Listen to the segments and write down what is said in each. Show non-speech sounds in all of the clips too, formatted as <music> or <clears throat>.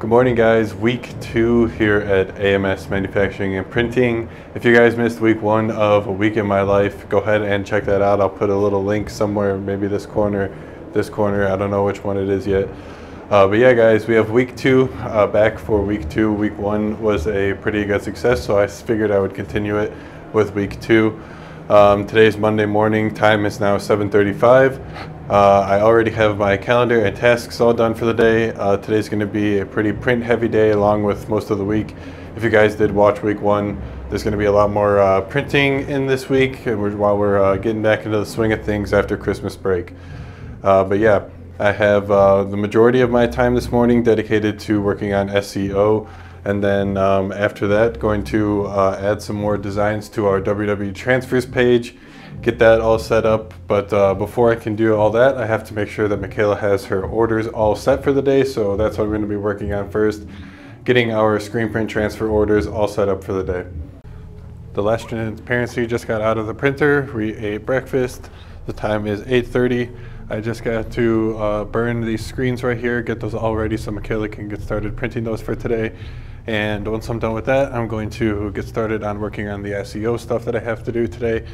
Good morning guys, week two here at AMS Manufacturing and Printing. If you guys missed week one of A Week in My Life, go ahead and check that out. I'll put a little link somewhere, maybe this corner, this corner, I don't know which one it is yet. Uh, but yeah guys, we have week two uh, back for week two. Week one was a pretty good success, so I figured I would continue it with week two. Um, today's Monday morning, time is now 7.35. Uh, I already have my calendar and tasks all done for the day. Uh, today's going to be a pretty print heavy day along with most of the week. If you guys did watch week one, there's going to be a lot more uh, printing in this week while we're uh, getting back into the swing of things after Christmas break. Uh, but yeah, I have uh, the majority of my time this morning dedicated to working on SEO. And then um, after that, going to add some more designs to our WW transfers page get that all set up. But uh, before I can do all that, I have to make sure that Michaela has her orders all set for the day. So that's what we're going to be working on first, getting our screen print transfer orders all set up for the day. The last transparency just got out of the printer. We ate breakfast. The time is 8.30. I just got to uh, burn these screens right here, get those all ready so Michaela can get started printing those for today. And once I'm done with that, I'm going to get started on working on the SEO stuff that I have to do today.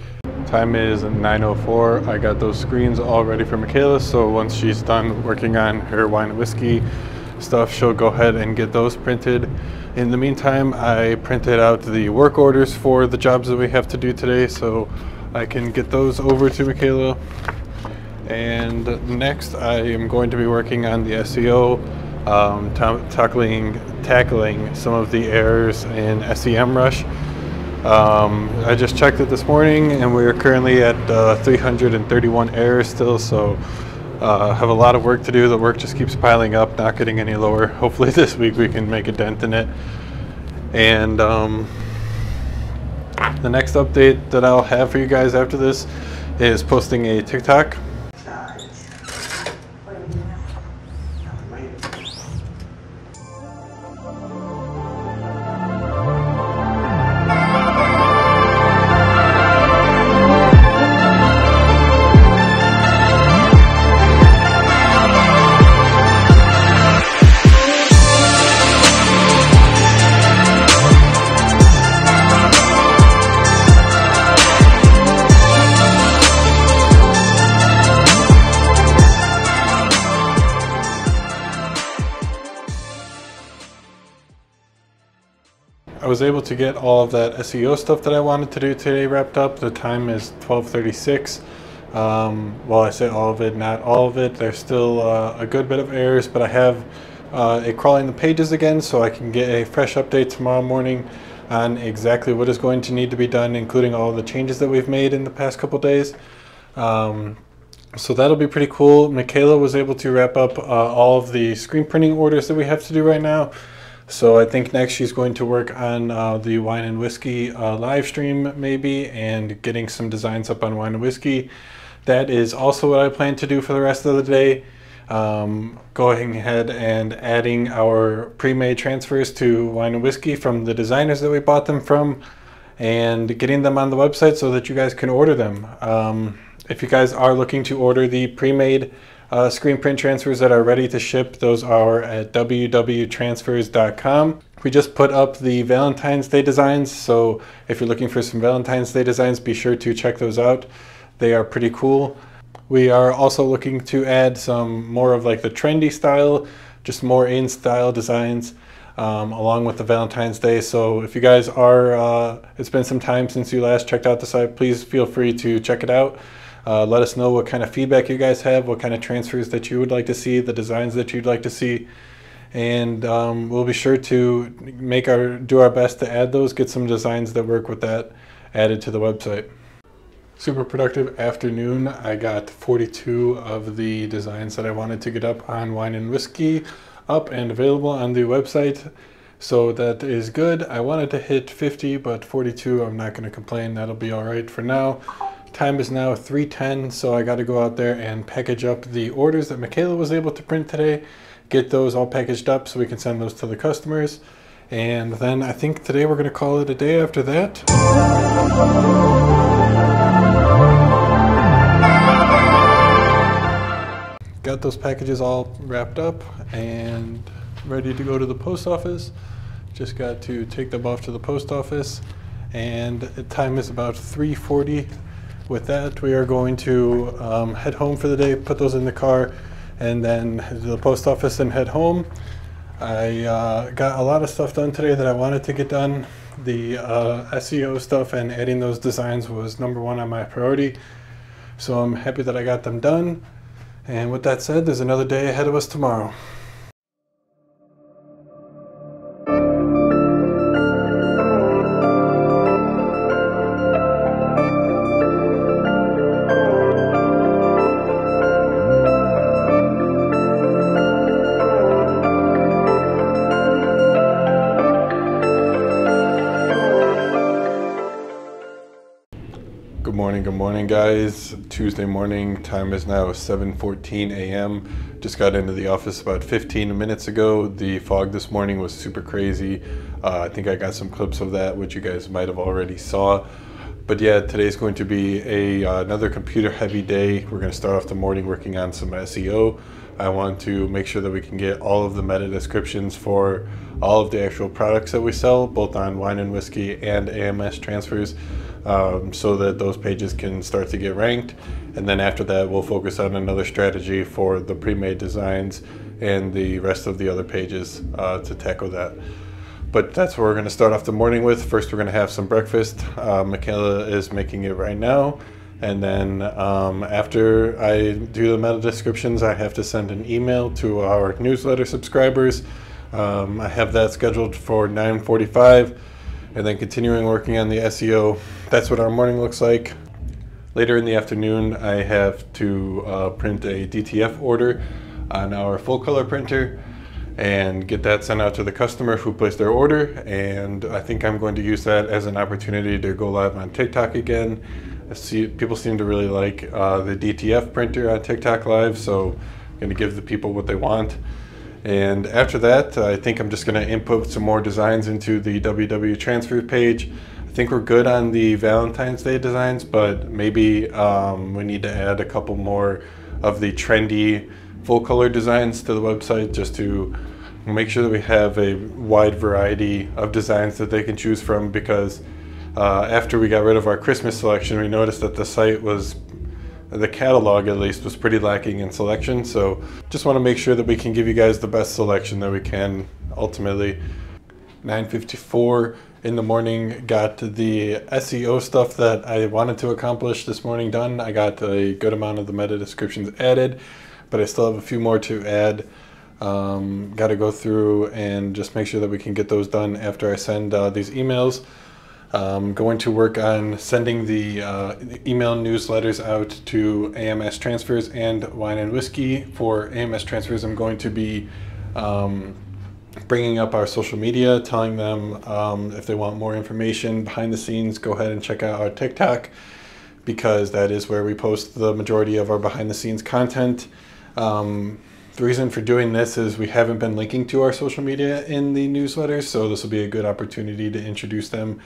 Time is 9.04. I got those screens all ready for Michaela, so once she's done working on her wine and whiskey stuff, she'll go ahead and get those printed. In the meantime, I printed out the work orders for the jobs that we have to do today, so I can get those over to Michaela. And next, I am going to be working on the SEO, um, tackling, tackling some of the errors in SEMrush. Um, I just checked it this morning and we are currently at uh, 331 errors still, so uh, have a lot of work to do. The work just keeps piling up, not getting any lower. <laughs> Hopefully this week we can make a dent in it. And um, the next update that I'll have for you guys after this is posting a TikTok to get all of that SEO stuff that I wanted to do today wrapped up. The time is 1236. Um, well, I say all of it, not all of it. There's still uh, a good bit of errors, but I have uh, it crawling the pages again so I can get a fresh update tomorrow morning on exactly what is going to need to be done, including all the changes that we've made in the past couple days. Um, so that'll be pretty cool. Michaela was able to wrap up uh, all of the screen printing orders that we have to do right now. So I think next she's going to work on uh, the wine and whiskey uh, live stream maybe and getting some designs up on wine and whiskey. That is also what I plan to do for the rest of the day. Um, going ahead and adding our pre-made transfers to wine and whiskey from the designers that we bought them from and getting them on the website so that you guys can order them. Um, if you guys are looking to order the pre-made uh, screen print transfers that are ready to ship, those are at www.transfers.com. We just put up the Valentine's Day designs, so if you're looking for some Valentine's Day designs, be sure to check those out. They are pretty cool. We are also looking to add some more of like the trendy style, just more in style designs. Um, along with the Valentine's Day. So if you guys are, uh, it's been some time since you last checked out the site, please feel free to check it out. Uh, let us know what kind of feedback you guys have, what kind of transfers that you would like to see, the designs that you'd like to see. And um, we'll be sure to make our do our best to add those, get some designs that work with that added to the website. Super productive afternoon. I got 42 of the designs that I wanted to get up on Wine and Whiskey up and available on the website. So that is good. I wanted to hit 50, but 42, I'm not going to complain. That'll be all right for now. Time is now 3.10, so I got to go out there and package up the orders that Michaela was able to print today, get those all packaged up so we can send those to the customers. And then I think today we're going to call it a day after that. Got those packages all wrapped up and ready to go to the post office. Just got to take them off to the post office, and time is about 3:40. With that, we are going to um, head home for the day, put those in the car, and then to the post office and head home. I uh, got a lot of stuff done today that I wanted to get done. The uh, SEO stuff and adding those designs was number one on my priority. So I'm happy that I got them done. And with that said, there's another day ahead of us tomorrow. Tuesday morning, time is now 7:14 a.m. Just got into the office about 15 minutes ago. The fog this morning was super crazy. Uh, I think I got some clips of that, which you guys might have already saw. But yeah, today's going to be a uh, another computer-heavy day. We're going to start off the morning working on some SEO. I want to make sure that we can get all of the meta descriptions for all of the actual products that we sell, both on wine and whiskey and AMS transfers um, so that those pages can start to get ranked. And then after that, we'll focus on another strategy for the pre-made designs and the rest of the other pages uh, to tackle that. But that's what we're going to start off the morning with. First, we're going to have some breakfast. Uh, Michaela is making it right now. And then um, after I do the meta descriptions, I have to send an email to our newsletter subscribers. Um, I have that scheduled for 9:45 and then continuing working on the SEO. That's what our morning looks like. Later in the afternoon, I have to uh, print a DTF order on our full color printer and get that sent out to the customer who placed their order. And I think I'm going to use that as an opportunity to go live on TikTok again. I see people seem to really like uh, the DTF printer on TikTok Live, so I'm going to give the people what they want. And after that, I think I'm just going to input some more designs into the WW transfer page. I think we're good on the Valentine's Day designs, but maybe um, we need to add a couple more of the trendy full color designs to the website just to make sure that we have a wide variety of designs that they can choose from because uh, after we got rid of our Christmas selection, we noticed that the site was the catalog at least was pretty lacking in selection. So just want to make sure that we can give you guys the best selection that we can ultimately. 954 in the morning got the SEO stuff that I wanted to accomplish this morning done. I got a good amount of the meta descriptions added, but I still have a few more to add. Um, got to go through and just make sure that we can get those done after I send uh, these emails. Um, going to work on sending the uh, email newsletters out to AMS Transfers and Wine and Whiskey. For AMS Transfers, I'm going to be um, bringing up our social media, telling them um, if they want more information behind the scenes, go ahead and check out our TikTok because that is where we post the majority of our behind the scenes content. Um, the reason for doing this is we haven't been linking to our social media in the newsletters, so this will be a good opportunity to introduce them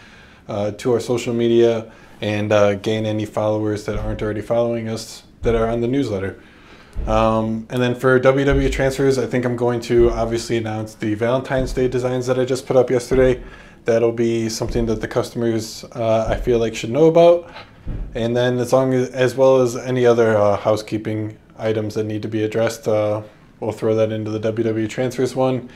uh, to our social media and uh, gain any followers that aren't already following us that are on the newsletter. Um, and then for WW transfers, I think I'm going to obviously announce the Valentine's Day designs that I just put up yesterday. That'll be something that the customers uh, I feel like should know about. And then as long as, as well as any other uh, housekeeping items that need to be addressed, uh, we'll throw that into the WW transfers one.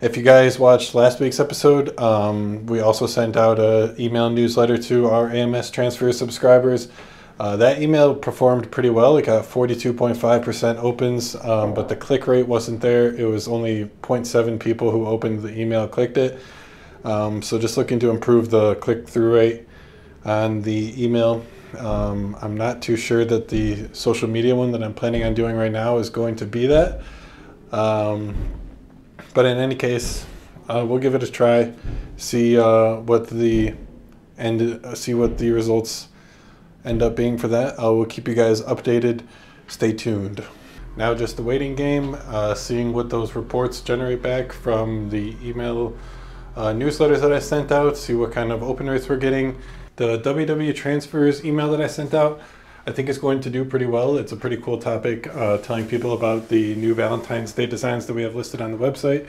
If you guys watched last week's episode, um, we also sent out an email newsletter to our AMS transfer subscribers. Uh, that email performed pretty well. It got 42.5% opens, um, but the click rate wasn't there. It was only 0.7 people who opened the email clicked it. Um, so just looking to improve the click-through rate on the email. Um, I'm not too sure that the social media one that I'm planning on doing right now is going to be that. Um, but in any case, uh, we'll give it a try. See uh, what the and uh, see what the results end up being for that. I will keep you guys updated. Stay tuned. Now just the waiting game, uh, seeing what those reports generate back from the email uh, newsletters that I sent out, see what kind of open rates we're getting. The WW transfers email that I sent out, I think it's going to do pretty well. It's a pretty cool topic, uh, telling people about the new Valentine's Day designs that we have listed on the website.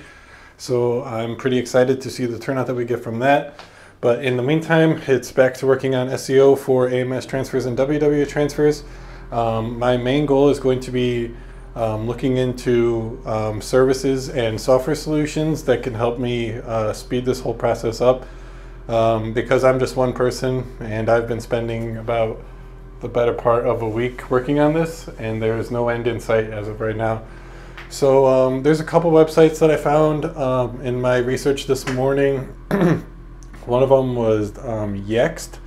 So I'm pretty excited to see the turnout that we get from that. But in the meantime, it's back to working on SEO for AMS transfers and WW transfers. Um, my main goal is going to be um, looking into um, services and software solutions that can help me uh, speed this whole process up. Um, because I'm just one person and I've been spending about the better part of a week working on this, and there is no end in sight as of right now. So um, there's a couple websites that I found um, in my research this morning. <clears throat> One of them was um, Yext,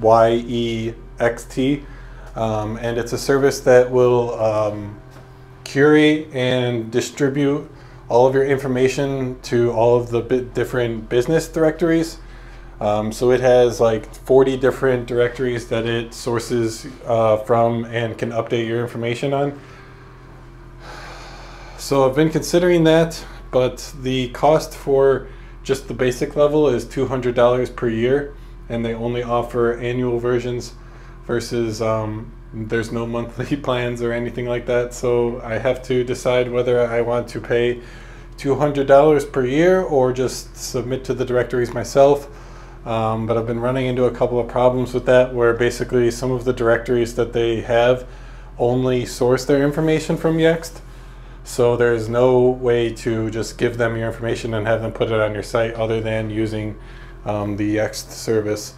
Y-E-X-T, um, and it's a service that will um, curate and distribute all of your information to all of the different business directories. Um, so it has like 40 different directories that it sources uh, from and can update your information on. So I've been considering that, but the cost for just the basic level is $200 per year, and they only offer annual versions versus um, there's no <laughs> monthly plans or anything like that. So I have to decide whether I want to pay $200 per year or just submit to the directories myself. Um, but I've been running into a couple of problems with that where basically some of the directories that they have only source their information from Yext. So there's no way to just give them your information and have them put it on your site other than using um, the Yext service.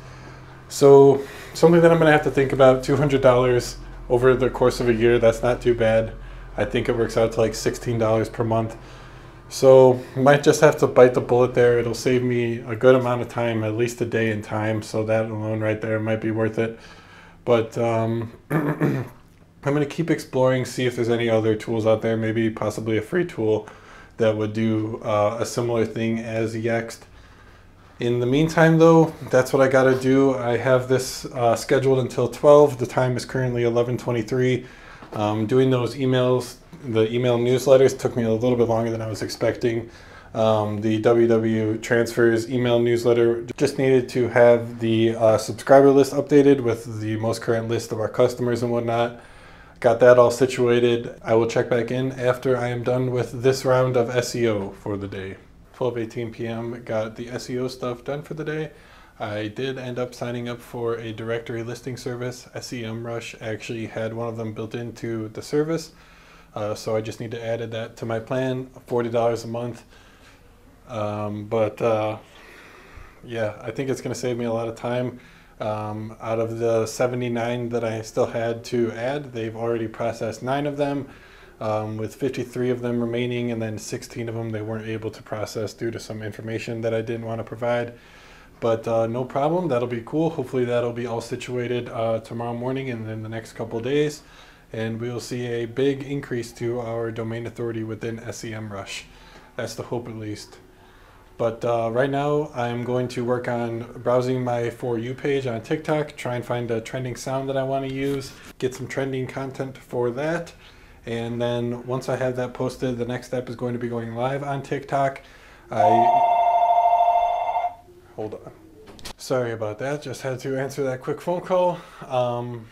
So something that I'm gonna have to think about, $200 over the course of a year, that's not too bad. I think it works out to like $16 per month. So might just have to bite the bullet there. It'll save me a good amount of time, at least a day in time. So that alone right there might be worth it. But um, <clears throat> I'm going to keep exploring, see if there's any other tools out there, maybe possibly a free tool that would do uh, a similar thing as Yext. In the meantime, though, that's what I got to do. I have this uh, scheduled until 12. The time is currently 11:23. Um, doing those emails the email newsletters took me a little bit longer than I was expecting. Um, the WW Transfers email newsletter just needed to have the uh, subscriber list updated with the most current list of our customers and whatnot. Got that all situated. I will check back in after I am done with this round of SEO for the day. 12:18 p.m. Got the SEO stuff done for the day. I did end up signing up for a directory listing service. SEMrush actually had one of them built into the service. Uh, so I just need to add that to my plan, $40 a month. Um, but uh, yeah, I think it's going to save me a lot of time. Um, out of the 79 that I still had to add, they've already processed nine of them, um, with 53 of them remaining, and then 16 of them they weren't able to process due to some information that I didn't want to provide. But uh, no problem, that'll be cool. Hopefully, that'll be all situated uh, tomorrow morning and in the next couple days and we will see a big increase to our domain authority within SEMrush. That's the hope at least. But uh, right now I'm going to work on browsing my For You page on TikTok, try and find a trending sound that I want to use, get some trending content for that. And then once I have that posted, the next step is going to be going live on TikTok. I Hold on. Sorry about that, just had to answer that quick phone call. Um,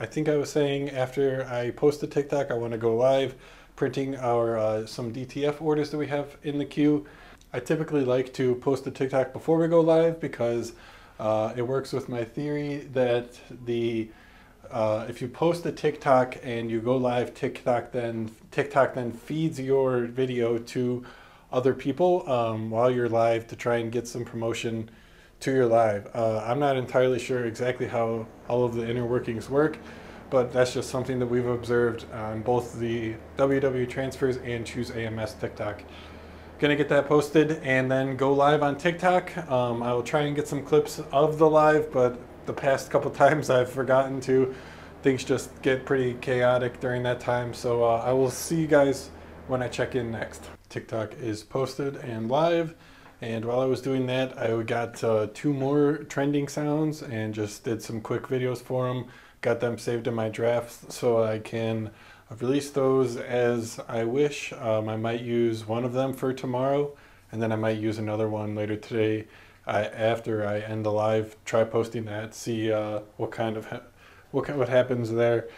I think I was saying after I post a TikTok, I want to go live printing our uh, some DTF orders that we have in the queue. I typically like to post a TikTok before we go live because uh, it works with my theory that the uh, if you post a TikTok and you go live, TikTok then TikTok then feeds your video to other people um, while you're live to try and get some promotion to your live. Uh, I'm not entirely sure exactly how all of the inner workings work, but that's just something that we've observed on both the WW transfers and Choose AMS TikTok. Gonna get that posted and then go live on TikTok. Um, I will try and get some clips of the live, but the past couple <laughs> times I've forgotten to. Things just get pretty chaotic during that time. So uh, I will see you guys when I check in next. TikTok is posted and live. And while I was doing that, I got uh, two more trending sounds and just did some quick videos for them. Got them saved in my drafts so I can release those as I wish. Um, I might use one of them for tomorrow and then I might use another one later today I, after I end the live. Try posting that, see uh, what kind of what what happens there.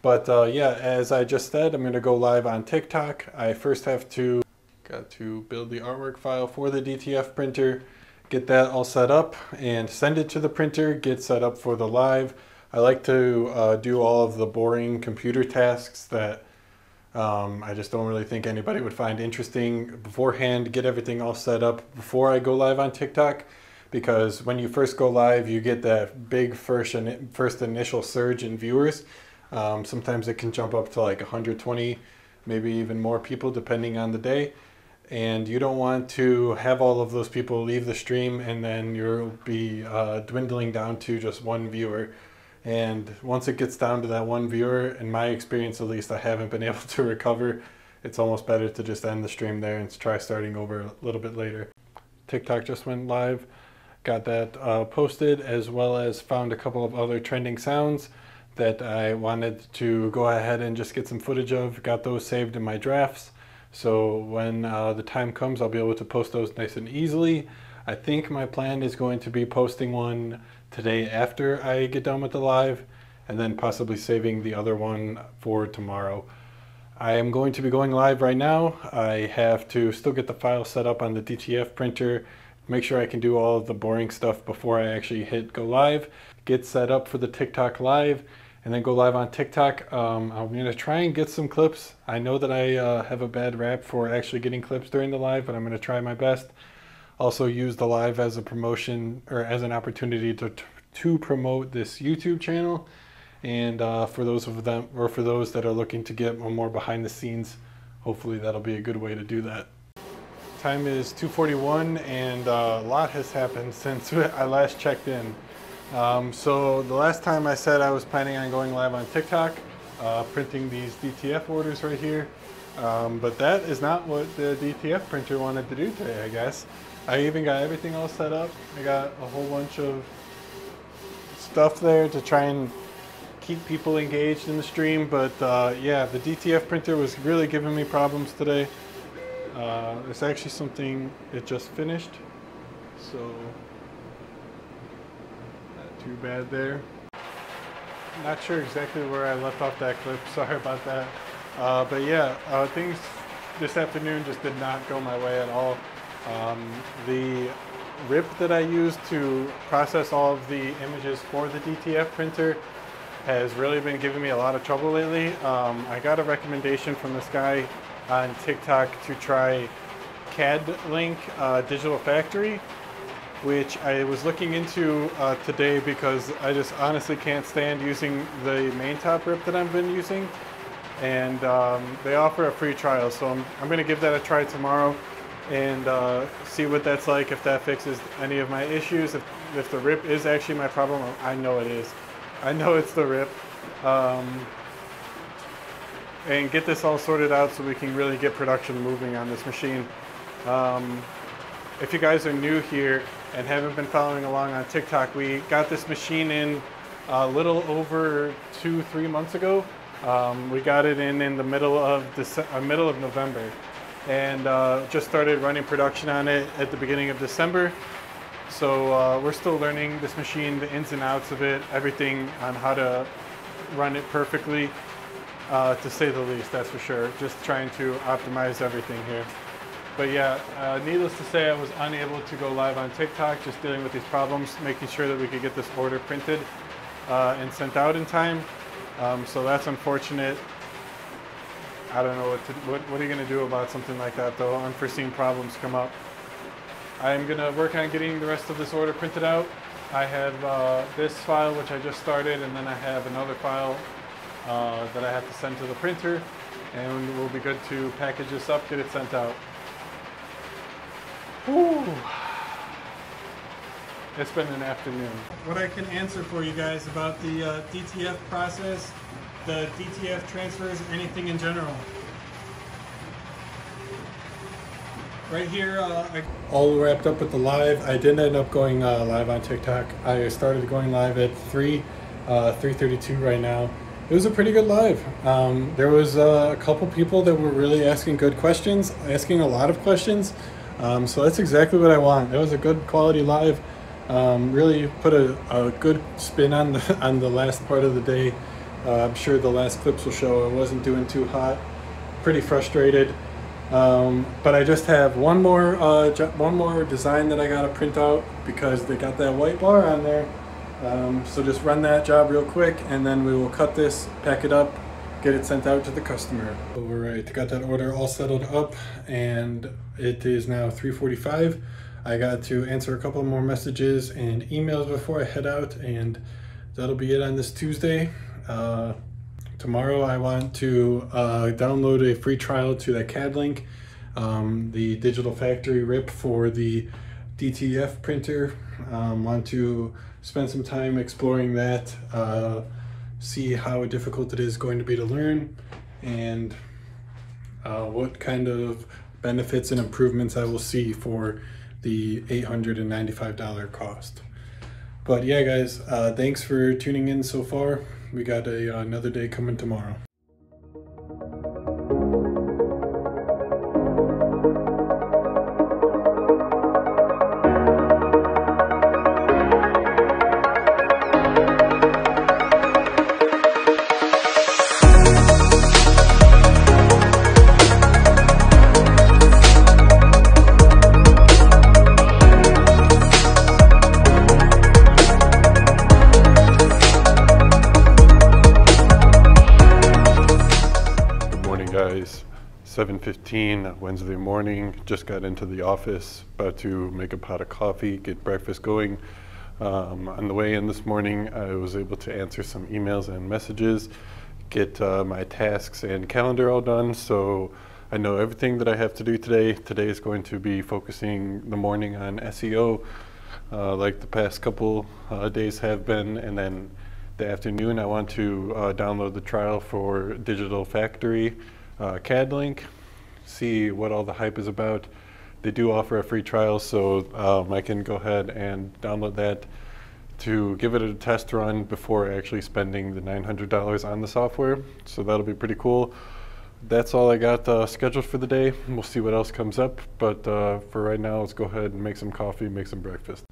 But uh, yeah, as I just said, I'm going to go live on TikTok. I first have to Got to build the artwork file for the DTF printer, get that all set up and send it to the printer, get set up for the live. I like to uh, do all of the boring computer tasks that um, I just don't really think anybody would find interesting beforehand, get everything all set up before I go live on TikTok. Because when you first go live, you get that big first, first initial surge in viewers. Um, sometimes it can jump up to like 120, maybe even more people depending on the day. And you don't want to have all of those people leave the stream and then you'll be uh, dwindling down to just one viewer. And once it gets down to that one viewer, in my experience at least, I haven't been <laughs> able to recover. It's almost better to just end the stream there and try starting over a little bit later. TikTok just went live, got that uh, posted, as well as found a couple of other trending sounds that I wanted to go ahead and just get some footage of. Got those saved in my drafts. So when uh, the time comes, I'll be able to post those nice and easily. I think my plan is going to be posting one today after I get done with the live and then possibly saving the other one for tomorrow. I am going to be going live right now. I have to still get the file set up on the DTF printer, make sure I can do all of the boring stuff before I actually hit go live, get set up for the TikTok live, and then go live on TikTok. Um, I'm going to try and get some clips. I know that I uh, have a bad rap for actually getting clips during the live, but I'm going to try my best also use the live as a promotion or as an opportunity to to promote this YouTube channel. And uh, for those of them or for those that are looking to get more behind the scenes, hopefully that'll be a good way to do that. Time is 2:41, and uh, a lot has happened since <laughs> I last checked in. Um, so the last time I said I was planning on going live on TikTok, uh, printing these DTF orders right here. Um, but that is not what the DTF printer wanted to do today, I guess. I even got everything all set up. I got a whole bunch of stuff there to try and keep people engaged in the stream. But uh, yeah, the DTF printer was really giving me problems today. Uh, it's actually something it just finished, so too bad there. Not sure exactly where I left off that clip. <laughs> Sorry about that. Uh, but yeah, uh, things this afternoon just did not go my way at all. Um, the RIP that I used to process all of the images for the DTF printer has really been giving me a lot of trouble lately. Um, I got a recommendation from this guy on TikTok to try CADLink uh, Digital Factory, which I was looking into uh, today because I just honestly can't stand using the Maintop RIP that I've been using. And um, they offer a free trial, so I'm, I'm going to give that a try tomorrow and uh, see what that's like, if that fixes any of my issues, if, if the rip is actually my problem. I know it is. I know it's the rip. Um, and get this all sorted out so we can really get production moving on this machine. Um, if you guys are new here and haven't been following along on TikTok, we got this machine in a little over two, three months ago. Um, we got it in in the middle of Dece- uh, middle of November and uh, just started running production on it at the beginning of December. So uh, we're still learning this machine, the ins and outs of it, everything on how to run it perfectly, uh, to say the least, that's for sure. Just trying to optimize everything here. But yeah, uh, needless to say, I was unable to go live on TikTok, just dealing with these problems, making sure that we could get this order printed uh, and sent out in time. Um, so that's unfortunate. I don't know what to, what, what are you going to do about something like that though? Unforeseen problems come up. I'm going to work on getting the rest of this order printed out. I have uh, this file which I just started and then I have another file uh, that I have to send to the printer and we'll be good to package this up, get it sent out. Whew. It's been an afternoon. What I can answer for you guys about the uh, DTF process the DTF transfers, anything in general. Right here, uh, I all wrapped up with the live. I didn't end up going uh, live on TikTok. I started going live at 3, uh, 3.32 right now. It was a pretty good live. Um, there was uh, a couple people that were really asking good questions, asking a lot of questions. Um, so that's exactly what I want. It was a good quality live. Um, really put a, a good spin on the <laughs> on the last part of the day. Uh, I'm sure the last clips will show I wasn't doing too hot. Pretty frustrated. Um, but I just have one more uh, one more design that I gotta print out because they got that white bar on there. Um, so just run that job real quick and then we will cut this, pack it up, get it sent out to the customer. All right, got that order all settled up and it is now 3.45. I got to answer a couple more messages and emails before I head out and that'll be it on this Tuesday. Uh, tomorrow I want to uh, download a free trial to that CADlink, um, the Digital Factory RIP for the DTF printer. Um, want to spend some time exploring that, uh, see how difficult it is going to be to learn, and uh, what kind of benefits and improvements I will see for the $895 cost. But yeah, guys, uh, thanks for tuning in so far. We got a, another day coming tomorrow. Just got into the office, about to make a pot of coffee, get breakfast going. Um, on the way in this morning, I was able to answer some emails and messages, get uh, my tasks and calendar all done, so I know everything that I have to do today. Today is going to be focusing the morning on SEO, uh, like the past couple uh, days have been, and then the afternoon I want to uh, download the trial for Digital Factory uh, CADlink, see what all the hype is about. They do offer a free trial, so um, I can go ahead and download that to give it a test run before actually spending the $900 on the software. So that'll be pretty cool. That's all I got uh, scheduled for the day. We'll see what else comes up, but uh, for right now, let's go ahead and make some coffee, make some breakfast.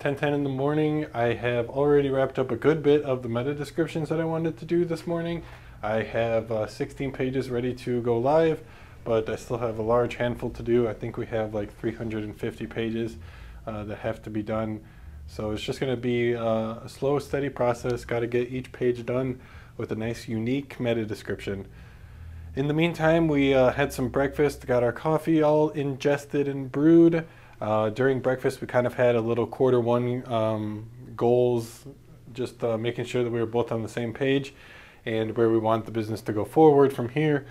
10:10 in the morning. I have already wrapped up a good bit of the meta descriptions that I wanted to do this morning. I have uh, 16 pages ready to go live, but I still have a large handful to do. I think we have like 350 pages uh, that have to be done. So it's just going to be uh, a slow, steady process. Got to get each page done with a nice, unique meta description. In the meantime, we uh, had some breakfast, got our coffee all ingested and brewed. Uh, during breakfast, we kind of had a little quarter one um, goals, just uh, making sure that we were both on the same page and where we want the business to go forward from here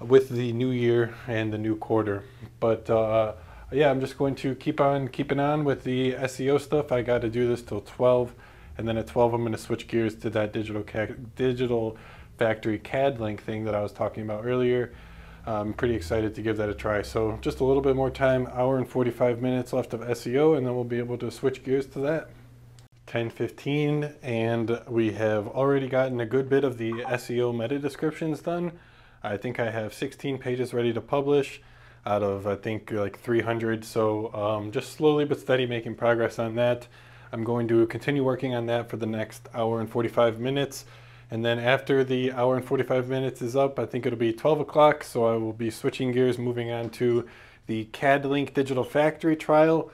with the new year and the new quarter. But uh, yeah, I'm just going to keep on keeping on with the SEO stuff. I got to do this till 12, and then at 12 I'm going to switch gears to that digital digital factory CADlink thing that I was talking about earlier. I'm pretty excited to give that a try. So just a little bit more time, hour and 45 minutes left of SEO, and then we'll be able to switch gears to that. 10.15 and we have already gotten a good bit of the SEO meta descriptions done. I think I have 16 pages ready to publish out of I think like 300 so um, just slowly but steady making progress on that. I'm going to continue working on that for the next hour and 45 minutes and then after the hour and 45 minutes is up I think it'll be 12 o'clock so I will be switching gears moving on to the CADlink Digital Factory trial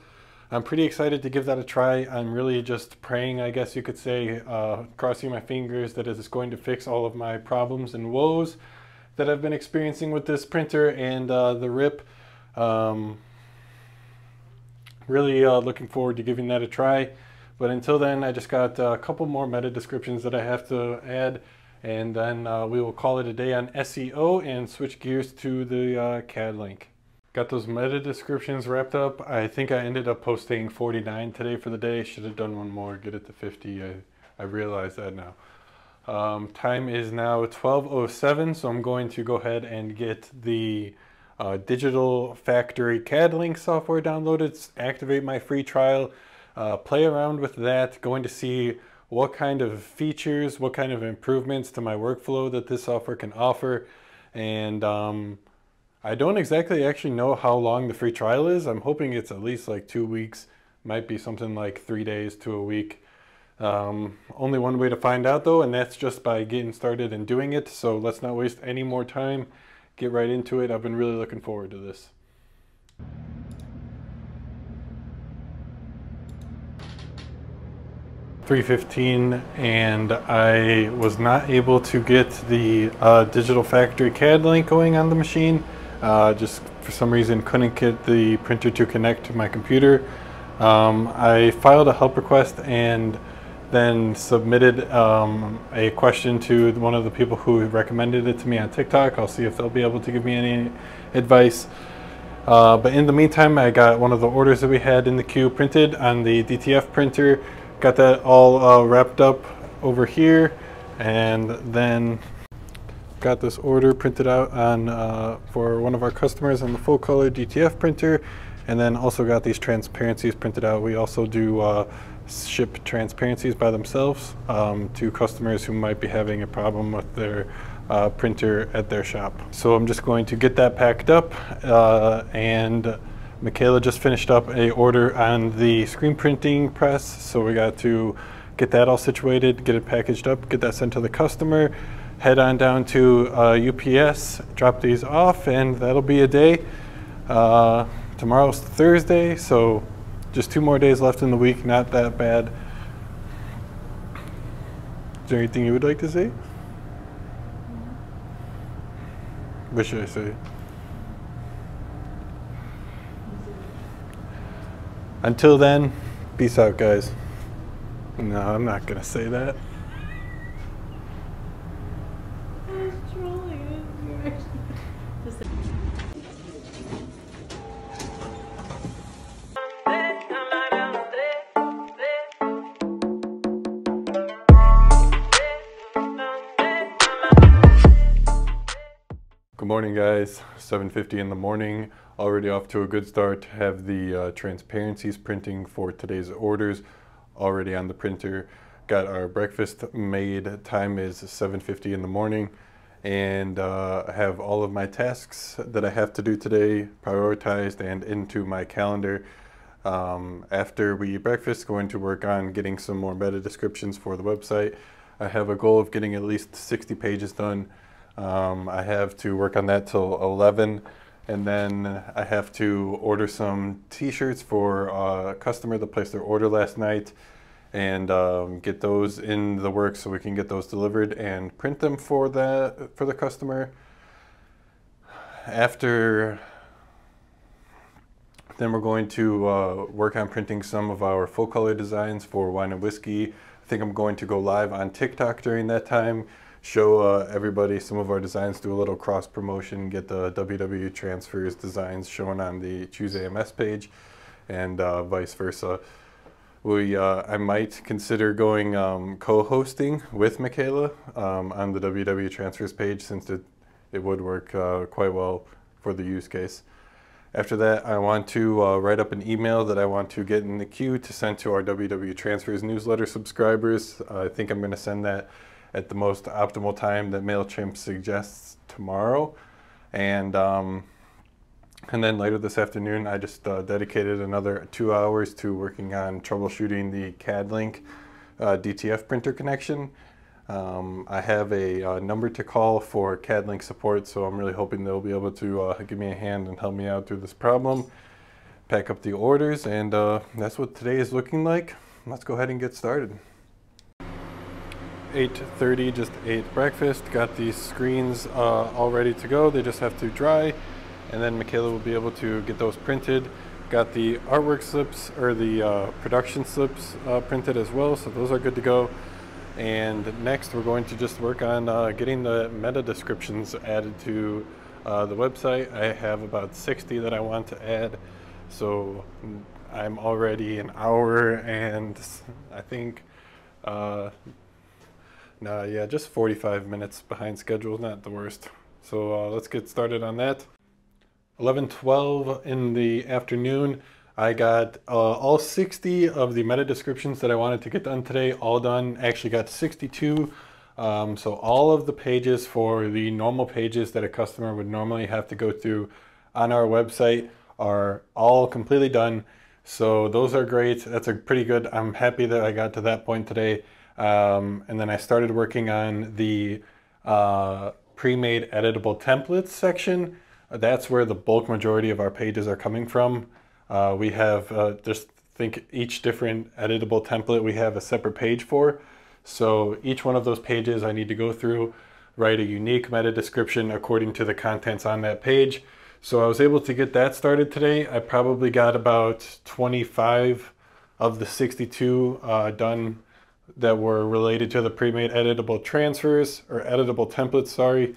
I'm pretty excited to give that a try. I'm really just praying, I guess you could say, uh, crossing my fingers that it is going to fix all of my problems and woes that I've been experiencing with this printer and uh, the RIP. Um, really uh, looking forward to giving that a try. But until then, I just got a couple more meta descriptions that I have to add. And then uh, we will call it a day on SEO and switch gears to the uh, CADlink. Got those meta descriptions wrapped up. I think I ended up posting 49 today for the day. Should have done one more, get it to 50. I, I realize that now. Um, time is now 12.07, so I'm going to go ahead and get the uh, Digital Factory CADlink software downloaded, activate my free trial, uh, play around with that, going to see what kind of features, what kind of improvements to my workflow that this software can offer, and um, I don't exactly actually know how long the free trial is. I'm hoping it's at least like two weeks. Might be something like three days to a week. Um, only one way to find out though, and that's just by getting started and doing it. So let's not waste any more time. get right into it. I've been really looking forward to this. Three fifteen, and I was not able to get the uh, digital factory CADlink going on the machine. Uh, just for some reason couldn't get the printer to connect to my computer. Um, I filed a help request and then submitted um, a question to one of the people who recommended it to me on TikTok. I'll see if they'll be able to give me any advice. Uh, but in the meantime, I got one of the orders that we had in the queue printed on the DTF printer. Got that all uh, wrapped up over here. And then got this order printed out on uh, for one of our customers on the full color DTF printer. And then also got these transparencies printed out. We also do uh, ship transparencies by themselves um, to customers who might be having a problem with their uh, printer at their shop. So I'm just going to get that packed up uh, and Michaela just finished up a order on the screen printing press. So we got to get that all situated, get it packaged up, get that sent to the customer, head on down to uh, UPS, drop these off, and that'll be a day. Uh, tomorrow's Thursday, so just two more days left in the week, not that bad. Is there anything you would like to say? What should I say? Until then, peace out, guys. No, I'm not going to say that. Good morning guys, 7.50 in the morning, already off to a good start. Have the uh, transparencies printing for today's orders already on the printer. Got our breakfast made, time is 7.50 in the morning and uh, have all of my tasks that I have to do today prioritized and into my calendar. Um, after we eat breakfast, going to work on getting some more meta descriptions for the website. I have a goal of getting at least 60 pages done um, I have to work on that till 11 and then I have to order some t-shirts for a customer that placed their order last night and um, get those in the works so we can get those delivered and print them for the, for the customer. After then we're going to uh, work on printing some of our full color designs for wine and whiskey. I think I'm going to go live on TikTok during that time show uh, everybody some of our designs, do a little cross promotion, get the WW transfers designs shown on the Choose AMS page, and uh, vice versa. We, uh, I might consider going um, co-hosting with Michaela um, on the WW transfers page since it, it would work uh, quite well for the use case. After that, I want to uh, write up an email that I want to get in the queue to send to our WW Transfers newsletter subscribers. Uh, I think I'm going to send that at the most optimal time that MailChimp suggests tomorrow. And, um, and then later this afternoon, I just uh, dedicated another two hours to working on troubleshooting the CADlink uh, DTF printer connection. Um, I have a uh, number to call for CADlink support, so I'm really hoping they'll be able to uh, give me a hand and help me out through this problem. Pack up the orders, and uh, that's what today is looking like. Let's go ahead and get started. 8.30, just ate breakfast, got these screens uh, all ready to go. They just have to dry, and then Michaela will be able to get those printed. Got the artwork slips, or the uh, production slips uh, printed as well, so those are good to go. And next we're going to just work on uh, getting the meta descriptions added to uh, the website. I have about 60 that I want to add, so I'm already an hour and I think uh, no, yeah, just 45 minutes behind schedule, not the worst. So uh, let's get started on that. 11:12 in the afternoon, I got uh, all 60 of the meta descriptions that I wanted to get done today, all done. Actually got 62. Um, so all of the pages for the normal pages that a customer would normally have to go through on our website are all completely done. So those are great. That's a pretty good. I'm happy that I got to that point today. Um, and then I started working on the uh, pre-made editable templates section. That's where the bulk majority of our pages are coming from. Uh, we have uh, just think each different editable template we have a separate page for. So each one of those pages I need to go through, write a unique meta description according to the contents on that page. So I was able to get that started today. I probably got about 25 of the 62 uh, done that were related to the pre-made editable transfers or editable templates, sorry.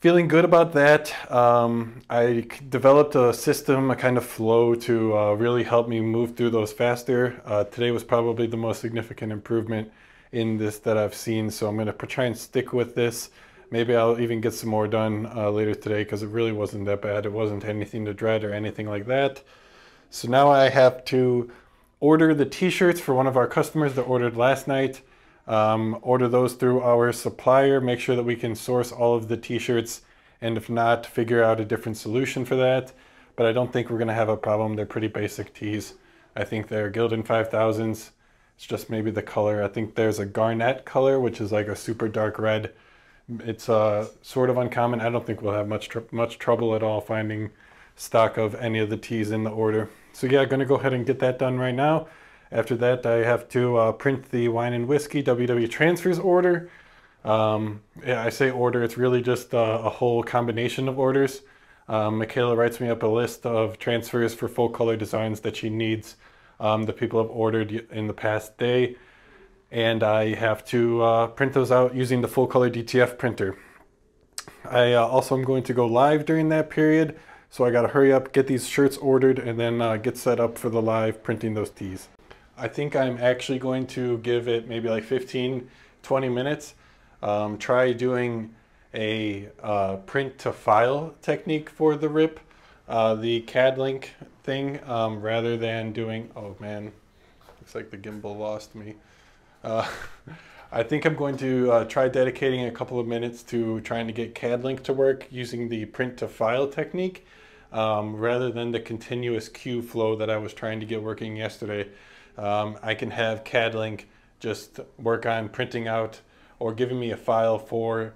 Feeling good about that. Um, I developed a system, a kind of flow to uh, really help me move through those faster. Uh, today was probably the most significant improvement in this that I've seen, so I'm going to try and stick with this. Maybe I'll even get some more done uh, later today because it really wasn't that bad. It wasn't anything to dread or anything like that. So now I have to order the t-shirts for one of our customers that ordered last night. Um, order those through our supplier. Make sure that we can source all of the t-shirts and if not, figure out a different solution for that. But I don't think we're going to have a problem. They're pretty basic tees. I think they're Gildan 5000s. It's just maybe the color. I think there's a garnet color, which is like a super dark red. It's uh, sort of uncommon. I don't think we'll have much tr much trouble at all finding stock of any of the tees in the order. So yeah, I'm gonna go ahead and get that done right now. After that, I have to uh, print the wine and whiskey WW transfers order. Um, yeah, I say order, it's really just uh, a whole combination of orders. Um, Michaela writes me up a list of transfers for full color designs that she needs um, that people have ordered in the past day. And I have to uh, print those out using the full color DTF printer. I uh, also am going to go live during that period. So I got to hurry up, get these shirts ordered, and then uh, get set up for the live printing those tees. I think I'm actually going to give it maybe like 15, 20 minutes. Um, try doing a uh, print to file technique for the RIP, uh, the CADLink thing, um, rather than doing, oh man, looks like the gimbal lost me. Uh, <laughs> I think I'm going to uh, try dedicating a couple of minutes to trying to get CADLink to work using the print to file technique um, rather than the continuous queue flow that I was trying to get working yesterday. Um, I can have CADLink just work on printing out or giving me a file for,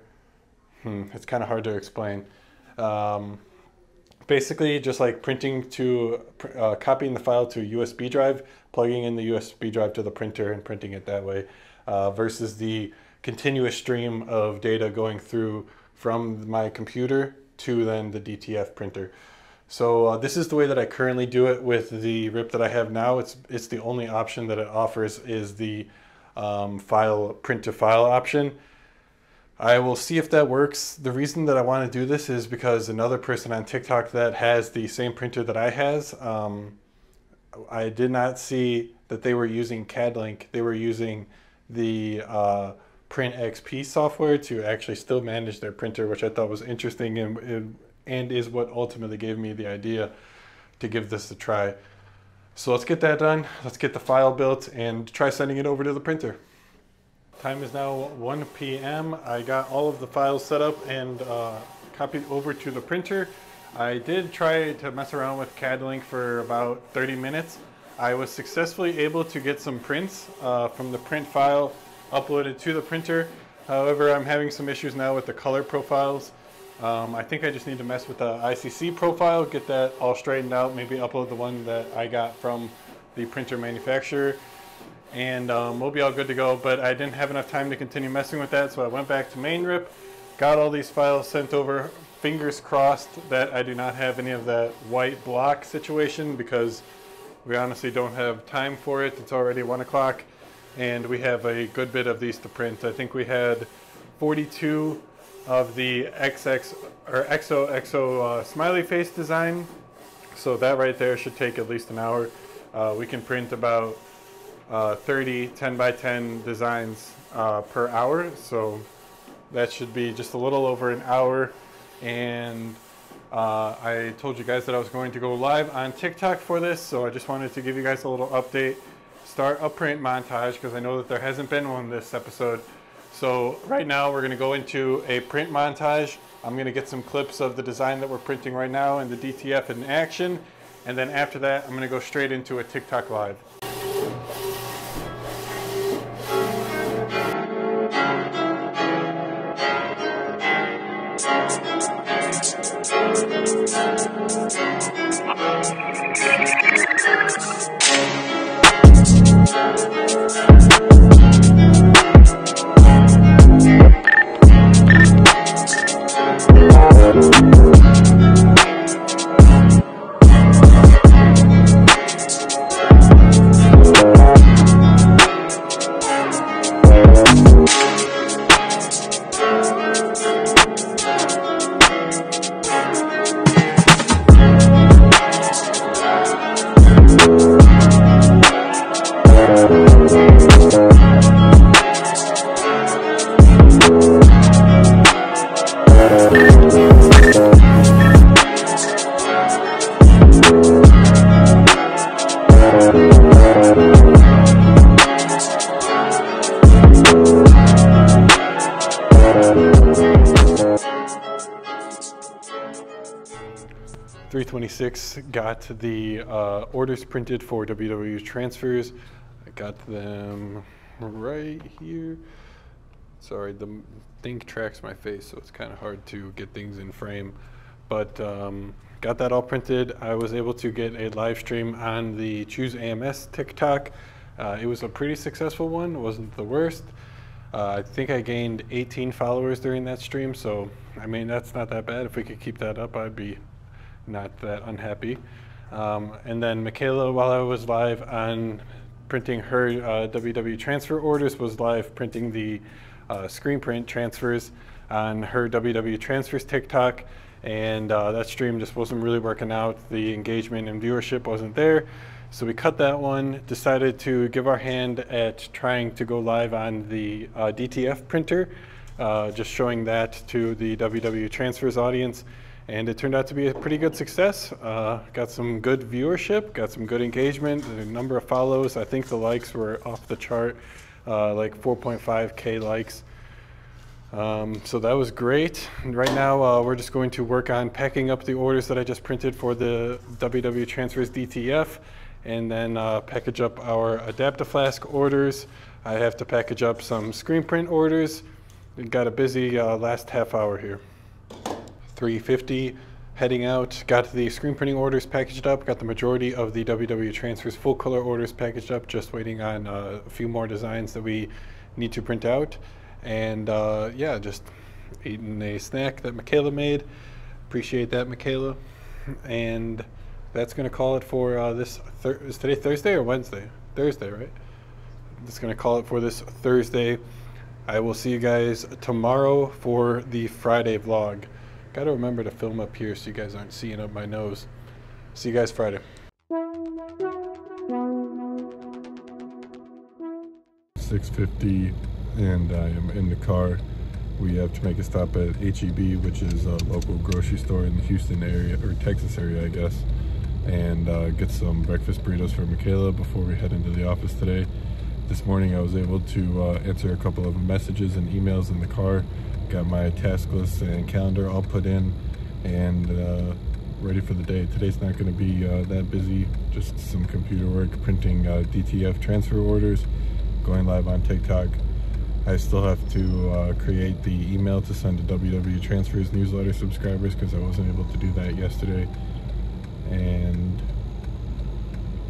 hmm, it's kind of hard to explain. Um, basically just like printing to, uh, copying the file to a USB drive, plugging in the USB drive to the printer and printing it that way uh, versus the continuous stream of data going through from my computer to then the DTF printer. So uh, this is the way that I currently do it with the RIP that I have now. It's, it's the only option that it offers is the um, file print to file option. I will see if that works. The reason that I want to do this is because another person on TikTok that has the same printer that I has, um, I did not see that they were using CADLink. They were using the uh, Print XP software to actually still manage their printer, which I thought was interesting and, and and is what ultimately gave me the idea to give this a try. So let's get that done. Let's get the file built and try sending it over to the printer. Time is now 1 p.m. I got all of the files set up and uh, copied over to the printer. I did try to mess around with CADLink for about 30 minutes. I was successfully able to get some prints uh, from the print file uploaded to the printer. However, I'm having some issues now with the color profiles. Um, I think I just need to mess with the ICC profile, get that all straightened out, maybe upload the one that I got from the printer manufacturer, and um, we'll be all good to go. But I didn't have enough time to continue messing with that, so I went back to main rip, got all these files sent over, fingers crossed that I do not have any of that white block situation because we honestly don't have time for it. It's already one o'clock and we have a good bit of these to print. I think we had 42 of the XX or XO XO uh, smiley face design. So that right there should take at least an hour. Uh, we can print about uh, 30 10 by 10 designs uh, per hour. So that should be just a little over an hour. And uh, I told you guys that I was going to go live on TikTok for this. So I just wanted to give you guys a little update. Start a print montage because I know that there hasn't been one this episode. So right now we're going to go into a print montage. I'm going to get some clips of the design that we're printing right now and the DTF in action. And then after that, I'm going to go straight into a TikTok live. 926 got the uh, orders printed for WW transfers. I got them right here. Sorry, the thing tracks my face, so it's kind of hard to get things in frame. But um, got that all printed. I was able to get a live stream on the Choose AMS TikTok. Uh, it was a pretty successful one. Wasn't the worst. Uh, I think I gained 18 followers during that stream, so I mean that's not that bad. If we could keep that up, I'd be not that unhappy. Um, and then Michaela, while I was live on printing her uh, WW transfer orders, was live printing the uh, screen print transfers on her WW transfers TikTok. And uh, that stream just wasn't really working out. The engagement and viewership wasn't there. So we cut that one, decided to give our hand at trying to go live on the uh, DTF printer, uh, just showing that to the WW transfers audience and it turned out to be a pretty good success. Uh, got some good viewership, got some good engagement, a number of follows. I think the likes were off the chart, uh, like 4.5k likes. Um, so that was great. And right now, uh, we're just going to work on packing up the orders that I just printed for the WW Transfers DTF, and then uh, package up our Adaptaflask orders. I have to package up some screen print orders. We got a busy uh, last half hour here. 350 heading out. Got the screen printing orders packaged up. Got the majority of the WW Transfers full color orders packaged up. Just waiting on uh, a few more designs that we need to print out. And uh, yeah, just eating a snack that Michaela made. Appreciate that, Michaela. And that's going to call it for uh, this. is today Thursday or Wednesday? Thursday, right? That's going to call it for this Thursday. I will see you guys tomorrow for the Friday vlog. Gotta remember to film up here so you guys aren't seeing up my nose. See you guys Friday. Six fifty, and I am in the car. We have to make a stop at HEB, which is a local grocery store in the Houston area or Texas area, I guess, and uh, get some breakfast burritos for Michaela before we head into the office today. This morning, I was able to uh, answer a couple of messages and emails in the car got my task list and calendar all put in and uh, ready for the day. Today's not going to be uh, that busy, just some computer work, printing uh, DTF transfer orders, going live on TikTok. I still have to uh, create the email to send to WW Transfers newsletter subscribers because I wasn't able to do that yesterday. And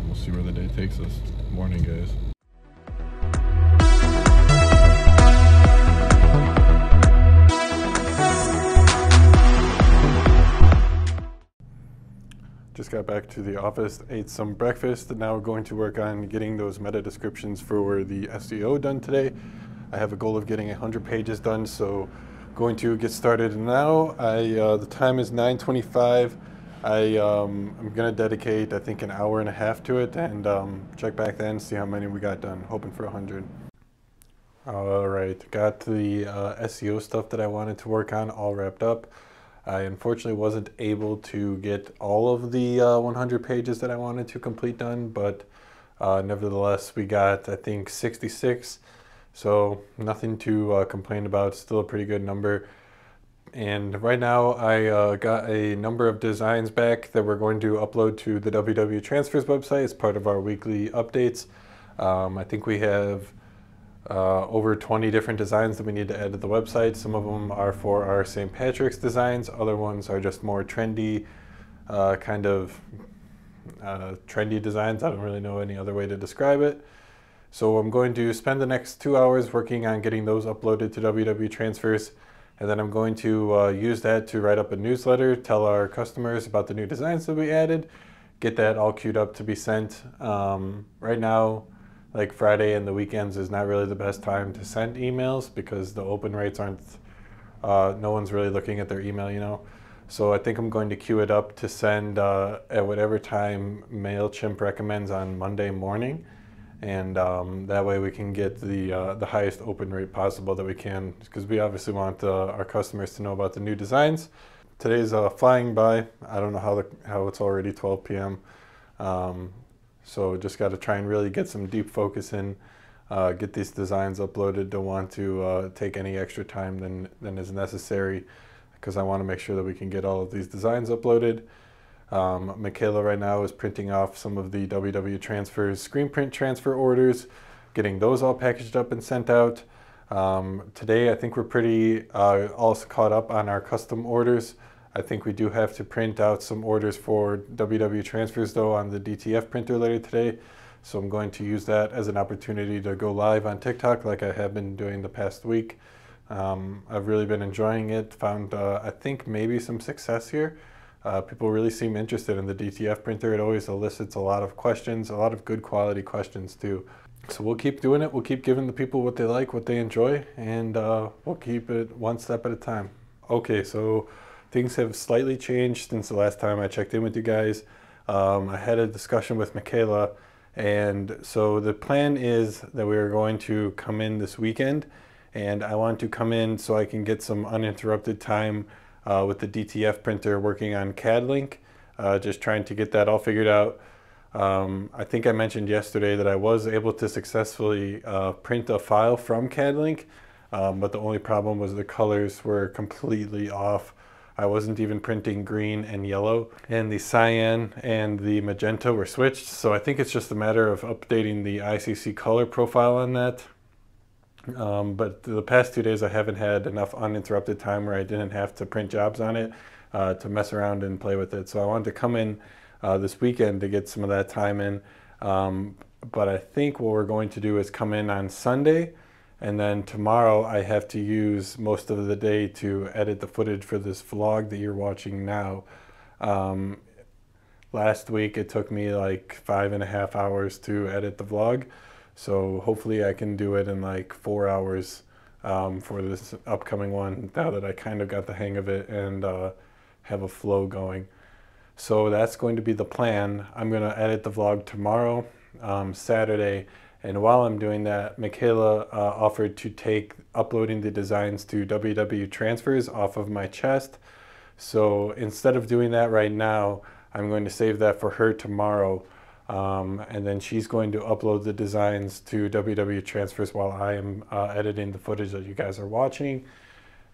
we'll see where the day takes us. Morning, guys. Just got back to the office, ate some breakfast, and now we're going to work on getting those meta descriptions for the SEO done today. I have a goal of getting 100 pages done, so going to get started now. I uh, The time is 9.25. I, um, I'm going to dedicate, I think, an hour and a half to it and um, check back then, see how many we got done, hoping for 100. All right, got the uh, SEO stuff that I wanted to work on all wrapped up. I unfortunately wasn't able to get all of the uh, 100 pages that I wanted to complete done, but uh, nevertheless, we got, I think, 66. So nothing to uh, complain about, still a pretty good number. And right now I uh, got a number of designs back that we're going to upload to the WW Transfers website as part of our weekly updates. Um, I think we have uh, over 20 different designs that we need to add to the website. Some of them are for our St. Patrick's designs. Other ones are just more trendy, uh, kind of uh, trendy designs. I don't really know any other way to describe it. So I'm going to spend the next two hours working on getting those uploaded to WW Transfers. And then I'm going to uh, use that to write up a newsletter, tell our customers about the new designs that we added, get that all queued up to be sent. Um, right now, like Friday and the weekends is not really the best time to send emails because the open rates aren't, uh, no one's really looking at their email, you know. So I think I'm going to queue it up to send uh, at whatever time MailChimp recommends on Monday morning. And um, that way we can get the, uh, the highest open rate possible that we can because we obviously want uh, our customers to know about the new designs. Today's uh, flying by. I don't know how, the, how it's already 12 p.m. Um, so just got to try and really get some deep focus in, uh, get these designs uploaded. Don't want to uh, take any extra time than, than is necessary because I want to make sure that we can get all of these designs uploaded. Um, Michaela right now is printing off some of the WW Transfers screen print transfer orders, getting those all packaged up and sent out. Um, today, I think we're pretty uh, all caught up on our custom orders. I think we do have to print out some orders for WW Transfers though on the DTF printer later today. So I'm going to use that as an opportunity to go live on TikTok like I have been doing the past week. Um, I've really been enjoying it. Found, uh, I think, maybe some success here. Uh, people really seem interested in the DTF printer. It always elicits a lot of questions, a lot of good quality questions too. So we'll keep doing it. We'll keep giving the people what they like, what they enjoy, and uh, we'll keep it one step at a time. Okay, so things have slightly changed since the last time I checked in with you guys. Um, I had a discussion with Michaela, and so the plan is that we are going to come in this weekend, and I want to come in so I can get some uninterrupted time uh, with the DTF printer working on CADLink, uh, just trying to get that all figured out. Um, I think I mentioned yesterday that I was able to successfully uh, print a file from CADLink, um, but the only problem was the colors were completely off. I wasn't even printing green and yellow, and the cyan and the magenta were switched, so I think it's just a matter of updating the ICC color profile on that. Um, but the past two days I haven't had enough uninterrupted time where I didn't have to print jobs on it uh, to mess around and play with it. So I wanted to come in uh, this weekend to get some of that time in. Um, but I think what we're going to do is come in on Sunday, and then tomorrow I have to use most of the day to edit the footage for this vlog that you're watching now. Um, last week it took me like five and a half hours to edit the vlog, so hopefully I can do it in like four hours um, for this upcoming one now that I kind of got the hang of it and uh, have a flow going. So that's going to be the plan. I'm going to edit the vlog tomorrow, um, Saturday, and while I'm doing that, Michaela uh, offered to take uploading the designs to WW Transfers off of my chest. So instead of doing that right now, I'm going to save that for her tomorrow. Um, and then she's going to upload the designs to WW Transfers while I am uh, editing the footage that you guys are watching.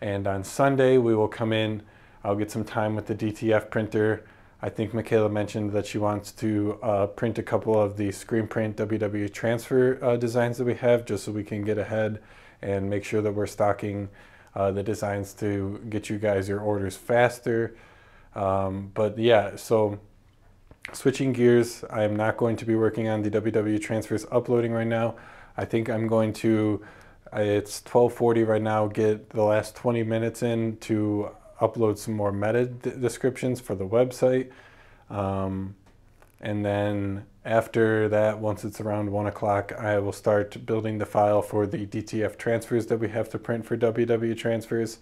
And on Sunday, we will come in. I'll get some time with the DTF printer I think Michaela mentioned that she wants to uh, print a couple of the screen print WW transfer uh, designs that we have just so we can get ahead and make sure that we're stocking uh, the designs to get you guys your orders faster. Um, but yeah, so switching gears, I am not going to be working on the WW transfers uploading right now. I think I'm going to, it's 1240 right now, get the last 20 minutes in to upload some more meta descriptions for the website. Um, and then after that, once it's around one o'clock, I will start building the file for the DTF transfers that we have to print for WW transfers.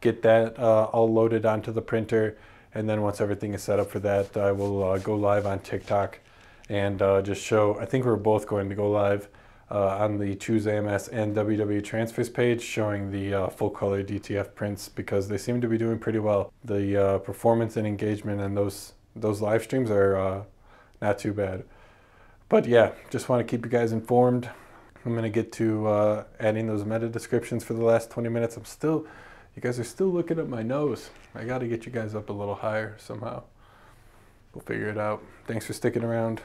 Get that uh, all loaded onto the printer. And then once everything is set up for that, I will uh, go live on TikTok and uh, just show, I think we're both going to go live on the Choose AMS and WW Transfers page showing the uh, full color DTF prints because they seem to be doing pretty well. The uh, performance and engagement and those those live streams are uh, not too bad. But yeah, just want to keep you guys informed. I'm gonna get to uh, adding those meta descriptions for the last 20 minutes. I'm still, you guys are still looking at my nose. I got to get you guys up a little higher somehow. We'll figure it out. Thanks for sticking around.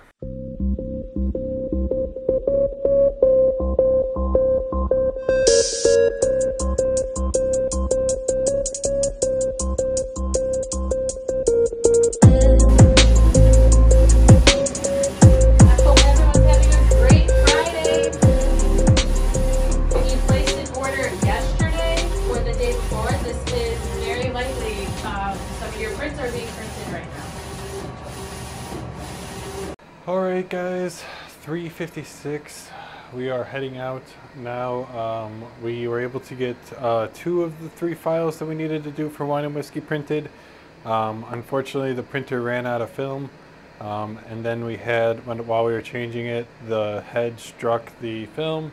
Alright guys, 356. We are heading out now. Um, we were able to get uh, two of the three files that we needed to do for wine and whiskey printed. Um, unfortunately, the printer ran out of film. Um, and then we had, when, while we were changing it, the head struck the film.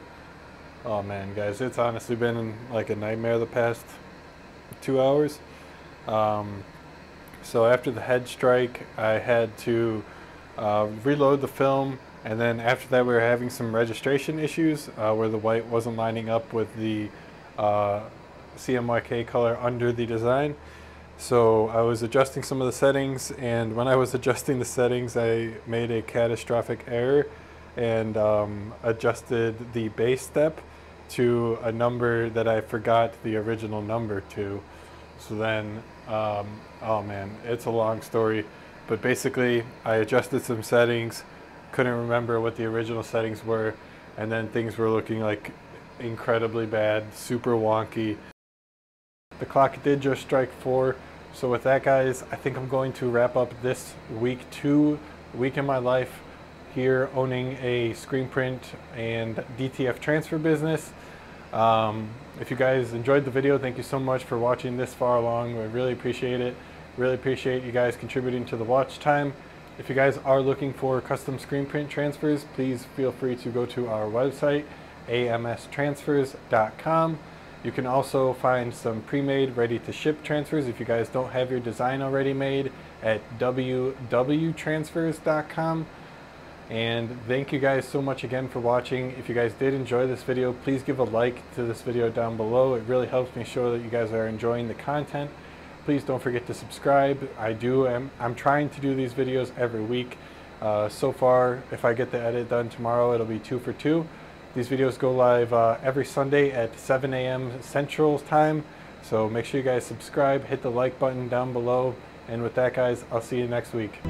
Oh man, guys, it's honestly been like a nightmare the past two hours. Um, so after the head strike, I had to uh, reload the film, and then after that we were having some registration issues uh, where the white wasn't lining up with the uh, CMYK color under the design. So I was adjusting some of the settings, and when I was <laughs> adjusting the settings, I made a catastrophic error and um, adjusted the base step to a number that I forgot the original number to. So then, um, oh man, it's a long story, but basically I adjusted some settings, couldn't remember what the original settings were, and then things were looking like incredibly bad, super wonky. The clock did just strike four, so with that guys, I think I'm going to wrap up this week two, week in my life here owning a screen print and DTF transfer business. Um, if you guys enjoyed the video, thank you so much for watching this far along. I really appreciate it. Really appreciate you guys contributing to the watch time. If you guys are looking for custom screen print transfers, please feel free to go to our website, amstransfers.com. You can also find some pre-made, ready-to-ship transfers if you guys don't have your design already made at www.transfers.com. And thank you guys so much again for watching. If you guys did enjoy this video, please give a like to this video down below. It really helps me show that you guys are enjoying the content. Please don't forget to subscribe. I do. I'm, I'm trying to do these videos every week. Uh, so far, if I get the edit done tomorrow, it'll be two for two. These videos go live uh, every Sunday at 7 a.m. Central Time. So make sure you guys subscribe, hit the like button down below. And with that, guys, I'll see you next week.